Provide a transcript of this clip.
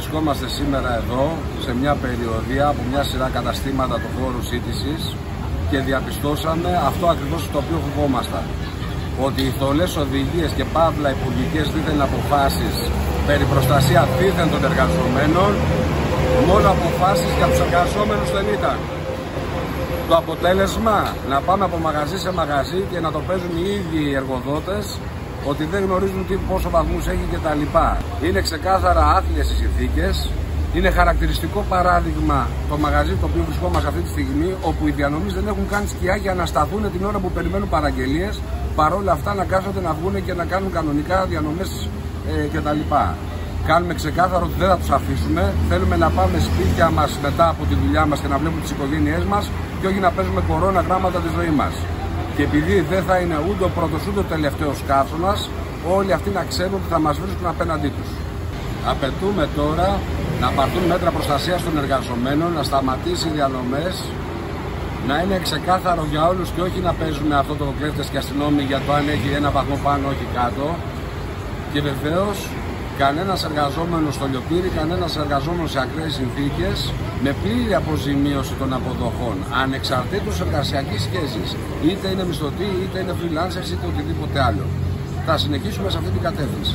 βρισκόμαστε σήμερα εδώ σε μια περιοδία από μια σειρά καταστήματα του χώρου σύντησης και διαπιστώσαμε αυτό ακριβώς το οποίο φοβόμασταν. Ότι οι θολές οδηγίες και παύλα υπουργικές δίθεν αποφάσεις περί προστασίας δίθεν των εργαζομένων μόνο αποφάσεις για τους εργαζόμενους δεν ήταν. Το αποτέλεσμα να πάμε από μαγαζί σε μαγαζί και να το παίζουν οι ίδιοι οι εργοδότες ότι δεν γνωρίζουν τι, πόσο βαθμούς έχει κτλ. Είναι ξεκάθαρα άθλιες οι συνθήκες. Είναι χαρακτηριστικό παράδειγμα το μαγαζί το οποίο βρισκόμαστε αυτή τη στιγμή, όπου οι διανομής δεν έχουν καν σκιά για να σταθούν την ώρα που περιμένουν παραγγελίες, παρόλα αυτά να κάθονται να βγουν και να κάνουν κανονικά διανομές ε, κτλ. Κάνουμε ξεκάθαρο ότι δεν θα τους αφήσουμε. Θέλουμε να πάμε σπίτια μας μετά από τη δουλειά μας και να βλέπουμε τις οικογένειές μας και όχι να παίζουμε κορώνα γράμματα τη ζωή μας. Και επειδή δεν θα είναι ούτε ο πρώτος ούτε ο τελευταίος καύσωνα, όλοι αυτοί να ξέρουν ότι θα μας βρίσκουν απέναντί τους. Απαιτούμε τώρα να πάρθουν μέτρα προστασίας των εργαζομένων, να σταματήσει οι διανομές, να είναι ξεκάθαρο για όλους και όχι να παίζουμε αυτό το κλέφτες και αστυνόμοι για το αν έχει ένα βαθμό πάνω, όχι κάτω. Και βεβαίως κανένας εργαζόμενος στο λιοπύρι, κανένας εργαζόμενος σε ακραίες συνθήκες με πλήρη αποζημίωση των αποδοχών ανεξαρτήτως εργασιακής σχέσης. Είτε είναι μισθωτή, είτε είναι freelancers, είτε οτιδήποτε άλλο. Θα συνεχίσουμε σε αυτή την κατεύθυνση.